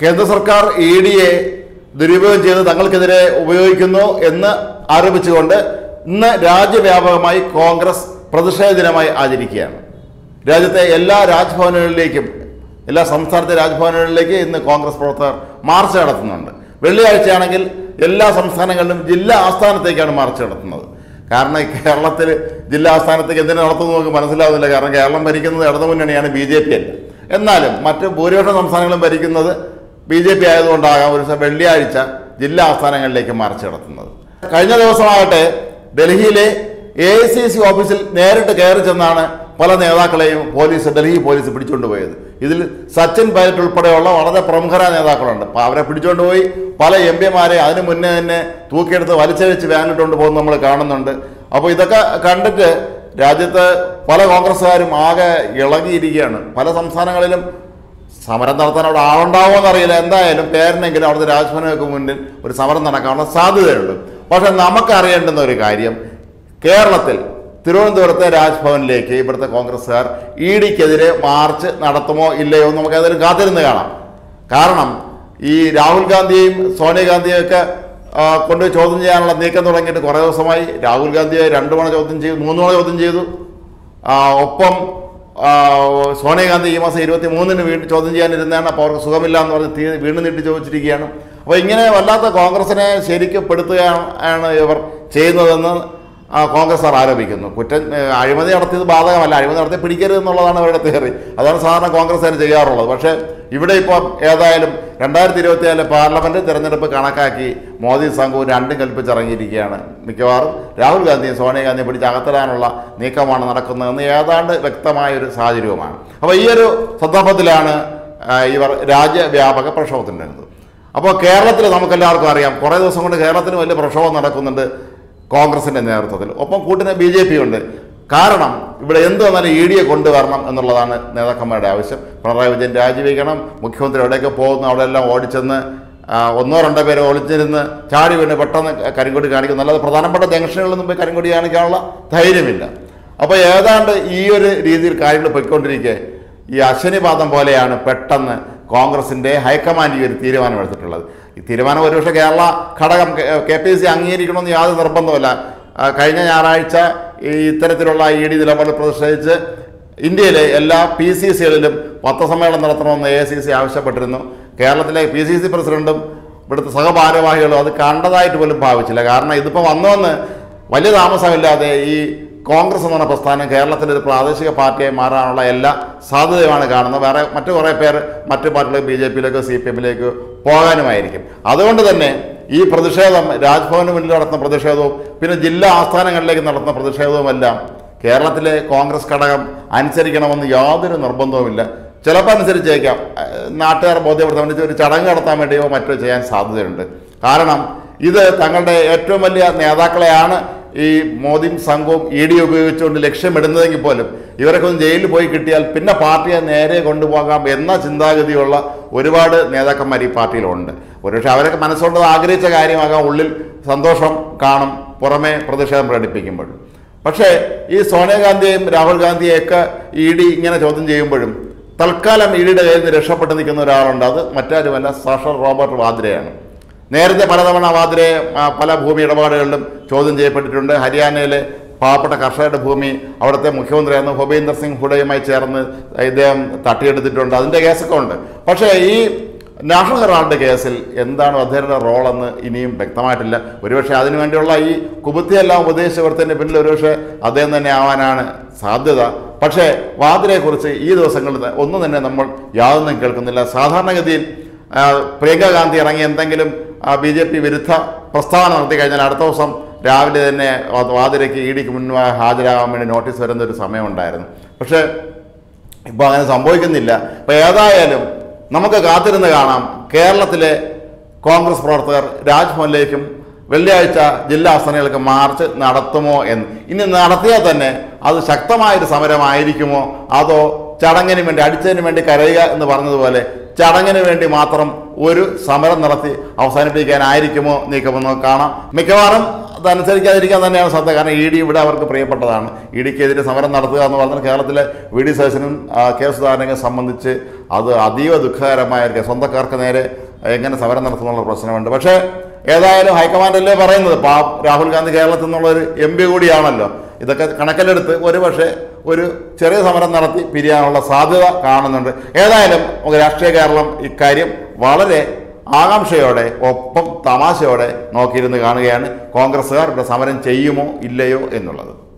കേന്ദ്ര സർക്കാർ ഇ ഡിയെ ദുരുപയോഗം ചെയ്ത് തങ്ങൾക്കെതിരെ ഉപയോഗിക്കുന്നു എന്ന് ആരോപിച്ചുകൊണ്ട് ഇന്ന് രാജ്യവ്യാപകമായി കോൺഗ്രസ് പ്രതിഷേധ ദിനമായി ആചരിക്കുകയാണ്. രാജ്യത്തെ എല്ലാ രാജ്ഭവനുകളിലേക്കും എല്ലാ സംസ്ഥാനത്തെ രാജ്ഭവനുകളിലേക്ക് ഇന്ന് കോൺഗ്രസ് പ്രവർത്തകർ മാർച്ച് നടത്തുന്നുണ്ട്. വെള്ളിയാഴ്ചയാണെങ്കിൽ എല്ലാ സംസ്ഥാനങ്ങളിലും ജില്ലാ ആസ്ഥാനത്തേക്കാണ് മാർച്ച് നടത്തുന്നത്. കാരണം കേരളത്തിൽ ജില്ലാ ആസ്ഥാനത്തേക്ക് എന്തിനു നടത്തുന്നു നമുക്ക് മനസ്സിലാവുന്നില്ല. കാരണം കേരളം ഭരിക്കുന്നത് ഇടതുമുന്നണിയാണ് ബി ജെ പി അല്ല. എന്നാലും മറ്റ് ഭൂരിപക്ഷം സംസ്ഥാനങ്ങളും ഭരിക്കുന്നത് ബി ജെ പി ആയതുകൊണ്ടാകാം ഒരു വെള്ളിയാഴ്ച ജില്ലാ ആസ്ഥാനങ്ങളിലേക്ക് മാർച്ച് നടത്തുന്നത്. കഴിഞ്ഞ ദിവസമാകട്ടെ ഡൽഹിയിലെ എ ഐ സി സി ഓഫീസിൽ നേരിട്ട് കയറി ചെന്നാണ് പല നേതാക്കളെയും പോലീസ് ഡൽഹി പോലീസ് പിടിച്ചുകൊണ്ടുപോയത്. ഇതിൽ സച്ചിൻ പൈലറ്റ് ഉൾപ്പെടെയുള്ള വളരെ പ്രമുഖരായ നേതാക്കളുണ്ട്. അപ്പോൾ അവരെ പിടിച്ചുകൊണ്ടുപോയി പല എം പിമാരെ അതിന് മുന്നേ തന്നെ തൂക്കിയെടുത്ത് വലിച്ചഴിച്ച് വാനിട്ടുകൊണ്ട് പോകുന്നത് നമ്മൾ കാണുന്നുണ്ട്. അപ്പോൾ ഇതൊക്കെ കണ്ടിട്ട് രാജ്യത്ത് പല കോൺഗ്രസ്സുകാരും ആകെ ഇളകിയിരിക്കുകയാണ്. പല സംസ്ഥാനങ്ങളിലും സമരം നടത്താൻ അവിടെ ആളുണ്ടാവുമോ എന്നറിയില്ല. എന്തായാലും പേരിനെങ്കിലും അവിടുത്തെ രാജ്ഭവനൊക്കെ മുന്നിൽ ഒരു സമരം നടക്കാനുള്ള സാധ്യതയുണ്ട്. പക്ഷേ നമുക്കറിയേണ്ടുന്ന ഒരു കാര്യം കേരളത്തിൽ തിരുവനന്തപുരത്തെ രാജ്ഭവനിലേക്ക് ഇവിടുത്തെ കോൺഗ്രസ്സുകാർ ഇ ഡിക്കെതിരെ മാർച്ച് നടത്തുമോ ഇല്ലയോ എന്ന് നമുക്ക് ഏതായാലും കാത്തിരുന്ന് കാണാം. കാരണം ഈ രാഹുൽ ഗാന്ധിയെയും സോണിയാഗാന്ധിയെയും ഒക്കെ കൊണ്ട് ചോദ്യം ചെയ്യാനുള്ള നീക്കം തുടങ്ങിയിട്ട് കുറേ ദിവസമായി. രാഹുൽ ഗാന്ധിയെ രണ്ട് തവണ ചോദ്യം ചെയ്തു മൂന്ന് തവണ ചോദ്യം ചെയ്തു. ഒപ്പം സോണിയാഗാന്ധി ഈ മാസം ഇരുപത്തി മൂന്നിന് വീണ്ടും ചോദ്യം ചെയ്യാനിരുന്നതാണ്. അപ്പോൾ അവർക്ക് സുഖമില്ല എന്ന് പറഞ്ഞ് തീ വീണ്ടും നീട്ടി ചോദിച്ചിരിക്കുകയാണ്. അപ്പോൾ ഇങ്ങനെ വല്ലാത്ത കോൺഗ്രസിനെ ശരിക്കും പെടുത്തുകയാണ് ആണ് ഇവർ ചെയ്യുന്നതെന്ന് ആ, കോൺഗ്രസ്സുകാർ ആരോപിക്കുന്നു. കുറ്റം അഴിമതി നടത്തിയത് ബാധകമല്ല. അഴിമതി നടത്തി പിടിക്കരുത് എന്നുള്ളതാണ് അവരുടെ തിയറി അതാണ് സാധാരണ കോൺഗ്രസ്സുകാർ ചെയ്യാറുള്ളത്. പക്ഷേ ഇവിടെ ഇപ്പോൾ ഏതായാലും രണ്ടായിരത്തി ഇരുപത്തിനാലിലെ പാർലമെന്റ് തിരഞ്ഞെടുപ്പ് കണക്കാക്കി മോദി സംഘവും രണ്ടും കൽപ്പിച്ചിറങ്ങിയിരിക്കുകയാണ്. മിക്കവാറും രാഹുൽ ഗാന്ധിയും സോണിയാഗാന്ധിയും പിടിച്ച് അകത്തിടാനുള്ള നീക്കമാണ് നടക്കുന്നതെന്ന് ഏതാണ്ട് വ്യക്തമായ ഒരു സാഹചര്യവുമാണ്. അപ്പോൾ ഈ ഒരു സന്ദർഭത്തിലാണ് ഇവർ രാജ്യവ്യാപക പ്രക്ഷോഭത്തിന്റെ അപ്പോൾ കേരളത്തിൽ നമുക്കെല്ലാവർക്കും അറിയാം കുറേ ദിവസം കൊണ്ട് കേരളത്തിന് വലിയ പ്രക്ഷോഭം നടക്കുന്നുണ്ട്. കോൺഗ്രസിന്റെ നേതൃത്വത്തിൽ. ഒപ്പം കൂട്ടിന് ബി ജെ പി ഉണ്ട്. കാരണം ഇവിടെ എന്ത് വന്നാലും ഇ ഡിയെ കൊണ്ടുവരണം എന്നുള്ളതാണ് നേതാക്കന്മാരുടെ ആവശ്യം. പിണറായി വിജയൻ രാജിവെക്കണം. മുഖ്യമന്ത്രി എവിടെയൊക്കെ പോകുന്നു അവിടെ എല്ലാം ഓടിച്ചെന്ന് ഒന്നോ രണ്ടോ പേരെ ഒളിച്ചിരുന്ന് ചാടി വീണ് പെട്ടെന്ന് കരിങ്കൊടി കാണിക്കുന്നു. അല്ലാതെ പ്രധാനപ്പെട്ട ജംഗ്ഷനുകളിൽ മുമ്പ് കരിങ്കൊടി കാണിക്കാനുള്ള ധൈര്യമില്ല. അപ്പോൾ ഏതാണ്ട് ഈ ഒരു രീതിയിൽ കാര്യങ്ങൾ പൊയ്ക്കൊണ്ടിരിക്കെ ഈ അശ്വനിപാതം പോലെയാണ് പെട്ടെന്ന് കോൺഗ്രസിന്റെ ഹൈക്കമാൻഡ് ഈ ഒരു തീരുമാനമെടുത്തിട്ടുള്ളത് തീരുമാനം ഒരുപക്ഷെ കേരള ഘടകം കെ പി സി അംഗീകരിക്കണമെന്ന് യാതൊരു നിർബന്ധമല്ല കഴിഞ്ഞ ഞായറാഴ്ച ഈ ഇത്തരത്തിലുള്ള ഇ ഡി നിലപാട് പ്രതിഷേധിച്ച് ഇന്ത്യയിലെ എല്ലാ പി സി സികളിലും പത്രസമ്മേളനം നടത്തണമെന്ന് എ സി സി ആവശ്യപ്പെട്ടിരുന്നു. കേരളത്തിലെ പി സി സി പ്രസിഡന്റും ഇവിടുത്തെ സഹഭാരവാഹികളും അത് കണ്ടതായിട്ട് പോലും ഭാവിച്ചില്ല. കാരണം ഇതിപ്പോൾ വന്നുവന്ന് വലിയ താമസമില്ലാതെ ഈ കോൺഗ്രസ് എന്ന് പ്രസ്ഥാനം. കേരളത്തിന്റെ ഒരു പ്രാദേശിക പാർട്ടിയായി മാറാനുള്ള എല്ലാ സാധ്യതയുമാണ് കാണുന്നത്. വേറെ മറ്റു കുറേ പേർ മറ്റു പാർട്ടികൾ ബി ജെ പിയിലേക്കോ സി പി എമ്മിലേക്കോ പോകാനുമായിരിക്കും. അതുകൊണ്ട് തന്നെ ഈ പ്രതിഷേധം രാജ്ഭവന് മുന്നിൽ നടത്തുന്ന പ്രതിഷേധവും പിന്നെ ജില്ലാ ആസ്ഥാനങ്ങളിലേക്ക് നടത്തുന്ന പ്രതിഷേധവുമെല്ലാം കേരളത്തിലെ കോൺഗ്രസ് ഘടകം അനുസരിക്കണമെന്ന് യാതൊരു നിർബന്ധവുമില്ല. ചിലപ്പോൾ അനുസരിച്ചേക്കാം. നാട്ടുകാർ ബോധ്യപ്പെടുത്താൻ ഒരു ചടങ്ങ് നടത്താൻ വേണ്ടിയോ മറ്റോ ചെയ്യാൻ സാധ്യതയുണ്ട്. കാരണം ഇത് തങ്ങളുടെ ഏറ്റവും വലിയ നേതാക്കളെയാണ് ഈ മോദിയും സംഘവും ഇ ഡി ഉപയോഗിച്ചുകൊണ്ട് ലക്ഷ്യമിടുന്നതെങ്കിൽ പോലും ഇവരൊക്കെ ഒന്ന് ജയിലിൽ പോയി കിട്ടിയാൽ പിന്നെ പാർട്ടിയെ നേരെ കൊണ്ടുപോകാം എന്ന ചിന്താഗതിയുള്ള ഒരുപാട് നേതാക്കന്മാർ ഈ പാർട്ടിയിലുണ്ട്. ഒരുപക്ഷെ അവരൊക്കെ മനസ്സുകൊണ്ട് ആഗ്രഹിച്ച കാര്യമാകാം ഉള്ളിൽ സന്തോഷം കാണും പുറമേ പ്രതിഷേധം പ്രകടിപ്പിക്കുമ്പോഴും പക്ഷേ ഈ സോണിയാഗാന്ധിയെയും രാഹുൽ ഗാന്ധിയെയൊക്കെ ഇ ഡി ഇങ്ങനെ ചോദ്യം ചെയ്യുമ്പോഴും തൽക്കാലം ഇ ഡിയുടെ കയ്യിൽ നിന്ന് രക്ഷപ്പെട്ട് നിൽക്കുന്ന ഒരാളുണ്ട്. അത് മറ്റാരുമല്ല സാഷർ റോബർട്ട് വാദ്രയാണ്. നേരത്തെ പലതവണ വാതിരെ പല ഭൂമി ഇടപാടുകളിലും ചോദ്യം ചെയ്യപ്പെട്ടിട്ടുണ്ട്. ഹരിയാനയിലെ പാവപ്പെട്ട കർഷകരുടെ ഭൂമി അവിടുത്തെ മുഖ്യമന്ത്രിയായിരുന്ന ഭൂപീന്ദർ സിംഗ് ഹുഡയുമായി ചേർന്ന് ഇദ്ദേഹം തട്ടിയെടുത്തിട്ടുണ്ട്. അതിന്റെ കേസൊക്കെ ഉണ്ട്. പക്ഷേ ഈ നാഷണൽ ഹെറാൾഡ് കേസിൽ എന്താണ് അദ്ദേഹത്തിന്റെ റോളെന്ന് ഇനിയും വ്യക്തമായിട്ടില്ല. ഒരുപക്ഷെ അതിനുവേണ്ടിയുള്ള ഈ കുബുദ്ധിയെല്ലാം ഉപദേശിച്ചവർത്തതിന്റെ പിന്നിൽ ഒരുപക്ഷെ അദ്ദേഹം തന്നെ ആവാനാണ് സാധ്യത. പക്ഷേ വാദ്രയെക്കുറിച്ച് ഈ ദിവസങ്ങളിൽ ഒന്നും തന്നെ നമ്മൾ യാതൊന്നും കേൾക്കുന്നില്ല. സാധാരണഗതിയിൽ പ്രിയങ്ക ഗാന്ധി ഇറങ്ങി എന്തെങ്കിലും ബി ജെ പി വിരുദ്ധ പ്രസ്താവന നടത്തി കഴിഞ്ഞാൽ അടുത്ത ദിവസം രാവിലെ തന്നെ വാതിരയ്ക്ക് ഇ ഡിക്ക് മുൻപ് ഹാജരാകാൻ വേണ്ടി നോട്ടീസ് വരുന്ന ഒരു സമയമുണ്ടായിരുന്നു. പക്ഷേ ഇപ്പോൾ അങ്ങനെ സംഭവിക്കുന്നില്ല. അപ്പോൾ ഏതായാലും നമുക്ക് കാത്തിരുന്ന് കാണാം. കേരളത്തിലെ കോൺഗ്രസ് പ്രവർത്തകർ രാജ്ഭവനിലേക്കും വെള്ളിയാഴ്ച ജില്ലാ ആസ്ഥാനങ്ങൾക്ക് മാർച്ച് നടത്തുമോ എന്ന്. ഇനി നടത്തിയാൽ തന്നെ അത് ശക്തമായൊരു സമരമായിരിക്കുമോ? അതോ ചടങ്ങിന് വേണ്ടി അടിച്ചതിന് വേണ്ടി കരയുക എന്ന് പറഞ്ഞതുപോലെ ചടങ്ങിന് വേണ്ടി മാത്രം ഒരു സമരം നടത്തി അവസാനിപ്പിക്കാനായിരിക്കുമോ നീക്കമെന്ന് കാണാം. മിക്കവാറും അതനുസരിക്കാതിരിക്കാൻ തന്നെയാണ് ശ്രദ്ധ. കാരണം ഇ ഡി ഇവിടെ അവർക്ക് പ്രിയപ്പെട്ടതാണ്. ഇ ഡിക്കെതിരെ സമരം നടത്തുക എന്ന് പറഞ്ഞാൽ കേരളത്തിലെ വി ഡി ആ, കെ സുധാകരനെ സംബന്ധിച്ച് അത് അതീവ ദുഃഖകരമായിരിക്കും. സ്വന്തക്കാർക്ക് നേരെ എങ്ങനെ സമരം നടത്തുന്നുള്ള പ്രശ്നമുണ്ട്. പക്ഷേ ഏതായാലും ഹൈക്കമാൻഡല്ലേ പറയുന്നത്? പാ രാഹുൽ ഗാന്ധി കേരളത്തിൽ നിന്നുള്ള ഒരു എം പി കൂടിയാണല്ലോ. ഇതൊക്കെ കണക്കിലെടുത്ത് ഒരു പക്ഷേ ഒരു ചെറിയ സമരം നടത്തി പിരിയാനുള്ള സാധ്യത കാണുന്നുണ്ട്. ഏതായാലും രാഷ്ട്രീയ കേരളം ഇക്കാര്യം വളരെ ആകാംക്ഷയോടെ ഒപ്പം തമാശയോടെ നോക്കിയിരുന്ന് കാണുകയാണ്. കോൺഗ്രസ്സുകാർ ഇവിടെ സമരം ചെയ്യുമോ ഇല്ലയോ എന്നുള്ളത്.